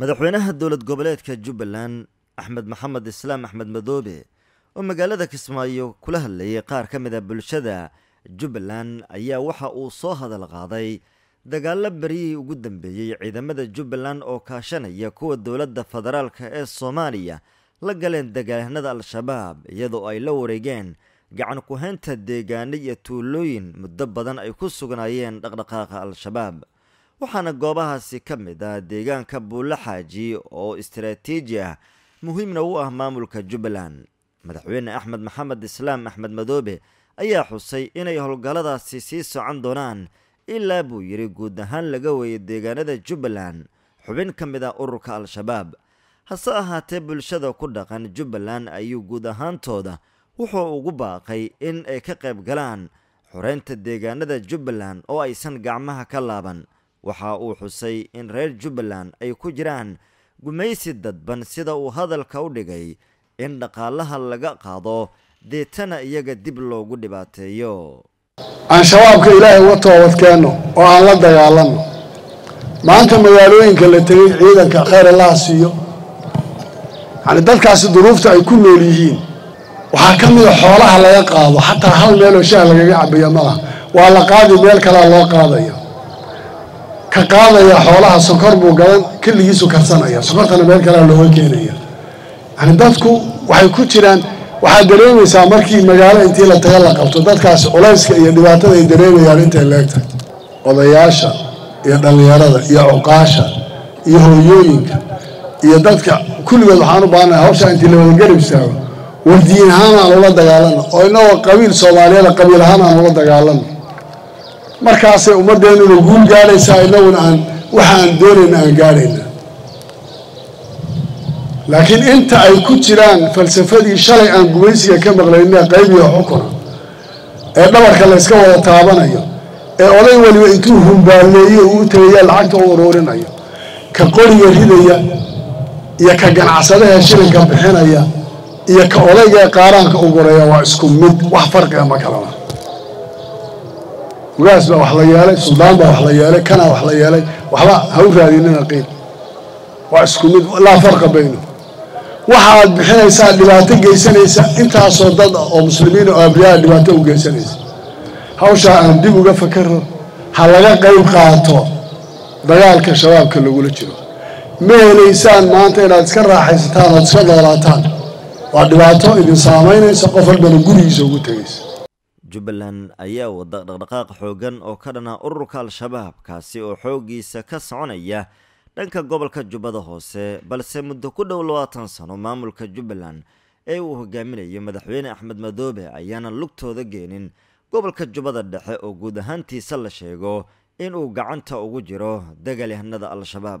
madaxweynaha dowlad goboleedka jubbaland axmed maxamed islaam axmed madoobe oo magaalada kismaayo kula hadlayay qaar ka mid a bulshada jubbaland ayaa waxa uu soo hadal qaaday dagaalo beryihii ugu dambeeyey ciidamada jubbaland oo kaashanaya kuwa dowladda federaalka ee soomaaliya la galeen dagaalhanada al-shabaab iyadoo ay la wareegeen gacan ku-haynta deegaano iyo tuulooyin muddo badan ay ku sugnaayeen dhaqdhaqaaqa al-shabaab waxaana goobahaasi ka mid ah deegaanka buulle xaaji oo istaraatiiji ah muhiimna u ah maamulka jubbaland. Madaxweyne axmed maxamed islaam axmed madoobe ayaa xusay inay howlgalladaasi sii socon doonaan ilaa buu yidhi guud ahaan laga weeyay deegaanada jubbaland xubin ka mid ah ururka al-shabaab. Hase ahaatee bulshada ku dhaqan jubbaland ayuu guud ahaantooda wuxuu ugu baaqay in ay ka qayb galaan xoreynta deegaanada jubbaland oo aysan gacmaha ka laaban waxa uu xusay in reer jubbaland ay ku jiraan gumaysi dadban sida uu hadalka u dhigay in dhaqaalaha laga qaado deetana iyaga dib loogu dhibaateeyo. Aan shabaabka ilaahay uga toobadkeenno oo aan la dagaalanno maanta magaalooyinka la tegay ciidanka khayr allaha siiyo. Yacni dadkaasi duruufta ay ku nool yihiin. Waxaa ka mida xoolaha laga qaado xataa hal meeloo shaah lagaga cabaya malaha waa la qaadi meel kalea loo qaadaya ka qaadaya xoolaha sokor buu gadan kelligiisu karsanaya. Sokortana meel kalea looga keenaya. Yani dadku waxay ku jiraan waxaad dareemaysaa markii magaalo intii la taga la qabto dadkaasi culayska iyo dhibaatada ay dareemayaan intay leegtahay odayaasha iyo dhallinyarada iyo cuqaasha iyo hooyooyinka iyo dadka kulligood waxaan u baahannahay hawshaa intii la wadagarab istaago. Wardiin ahaan aan ula dagaalanno oo innagoo qabiil soomaaliyada qabiil ahaan aan ula dagaalanno markaasay ummaddeennuna guul gaadhaysaa innaguna aan waxa aan doonayna aan gaadhayna. Laakiin inta ay ku jiraan falsafadii shalay aan gumaysiga ka maqlayna qaybiga xukuna ee dhabarka layska wada taabanayo ee oday waliba intuu humbaalleeyo uu tegaya lacagta u uruurinayo ka qoriga ridaya iyo ka ganacsadaha shilinka bixinaya iyo ka odayga qaaraanka ugureeya waa isku mid wax farqiga ma kalana ugaas baa wax la yeelay suldaan baa wax la yeelay kanaa wax la yeelay. Waxba ha u raadinina qiil waa isku mid laa farqa bayno waxa aad bixinaysaa dhibaato geysanaysa intaasoo dad oo muslimiin oo abriyaa dhibaato u geysanaysa. Hawshaa aan dib uga fakaro ha laga qayb qaato dagaalka shabaabka lagula jiro. Ma helaysaan maanta inaad iska raaxaysataan ood iska noolaataan waa dhibaato idin saamaynaysa qof walbana gurigiisa ugu tegaysa jubbaland ayaa wada dhaqdhaqaaq xoogan oo ka dhana ururka al-shabaab kaasi oo xooggiisa ka soconaya dhanka gobolka jubbada hoose balse muddo ku dhow labaatan sano maamulka jubbaland ee uu hogaaminayo madaxweyne axmed madoobe ayaana lugtooda geenin gobolka jubbada dhexe oo guud ahaantiisa la sheego inuu gacanta ugu jiro dagaalyahanada al-shabaab